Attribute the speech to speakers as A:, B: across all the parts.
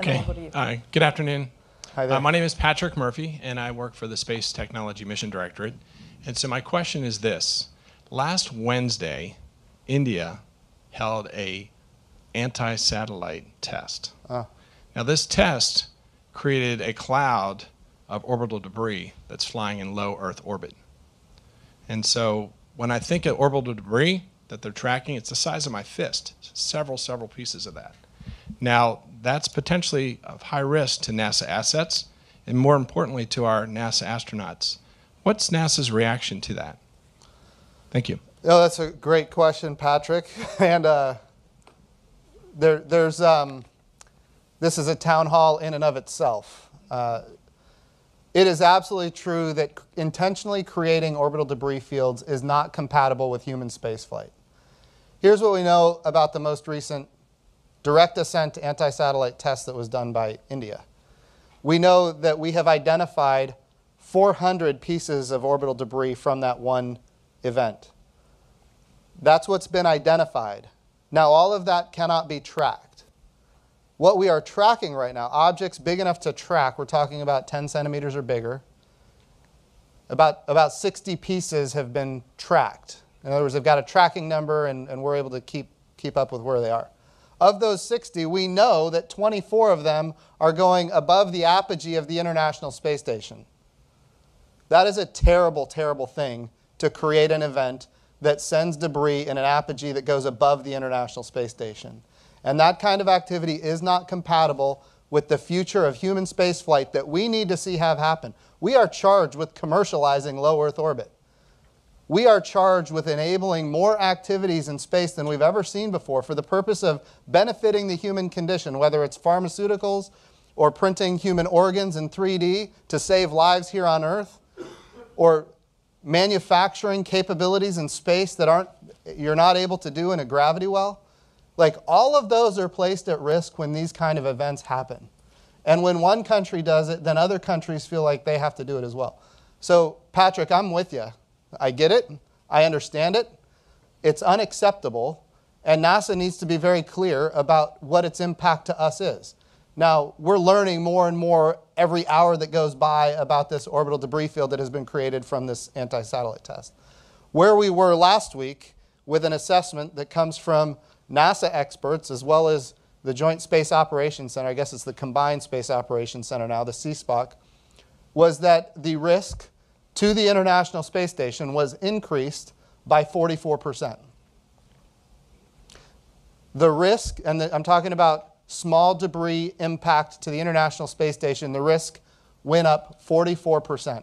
A: Okay.
B: over.
A: Hi. Good afternoon.
C: Hi there.
A: Uh, my name is Patrick Murphy, and I work for the Space Technology Mission Directorate. And so my question is this: Last Wednesday, India held a anti-satellite test.
C: Ah.
A: Now, this test created a cloud of orbital debris that's flying in low Earth orbit. And so, when I think of orbital debris that they're tracking, it's the size of my fist. Several, several pieces of that. Now, that's potentially of high risk to NASA assets and more importantly to our NASA astronauts. What's NASA's reaction to that? Thank you.
C: Oh, that's a great question, Patrick. And uh, there, there's, um, this is a town hall in and of itself. Uh, it is absolutely true that intentionally creating orbital debris fields is not compatible with human spaceflight. Here's what we know about the most recent direct ascent anti satellite test that was done by India. We know that we have identified 400 pieces of orbital debris from that one event. That's what's been identified. Now, all of that cannot be tracked. What we are tracking right now, objects big enough to track, we're talking about 10 centimeters or bigger. About, about 60 pieces have been tracked. In other words, they've got a tracking number and, and we're able to keep, keep up with where they are. Of those 60, we know that 24 of them are going above the apogee of the International Space Station. That is a terrible, terrible thing to create an event that sends debris in an apogee that goes above the International Space Station. And that kind of activity is not compatible with the future of human spaceflight that we need to see have happen. We are charged with commercializing low Earth orbit. We are charged with enabling more activities in space than we've ever seen before for the purpose of benefiting the human condition, whether it's pharmaceuticals or printing human organs in 3D to save lives here on Earth, or manufacturing capabilities in space that aren't you're not able to do in a gravity well. Like all of those are placed at risk when these kind of events happen. And when one country does it, then other countries feel like they have to do it as well. So, Patrick, I'm with you. I get it. I understand it. It's unacceptable. And NASA needs to be very clear about what its impact to us is. Now, we're learning more and more every hour that goes by about this orbital debris field that has been created from this anti satellite test. Where we were last week with an assessment that comes from NASA experts as well as the Joint Space Operations Center, I guess it's the Combined Space Operations Center now, the CSPOC, was that the risk to the International Space Station was increased by 44%. The risk, and the, I'm talking about small debris impact to the International Space Station, the risk went up 44%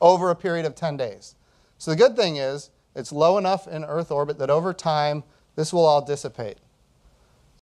C: over a period of 10 days. So the good thing is, it's low enough in Earth orbit that over time, this will all dissipate.